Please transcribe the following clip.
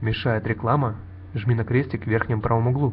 мешает реклама? Жми на крестик в верхнем правом углу.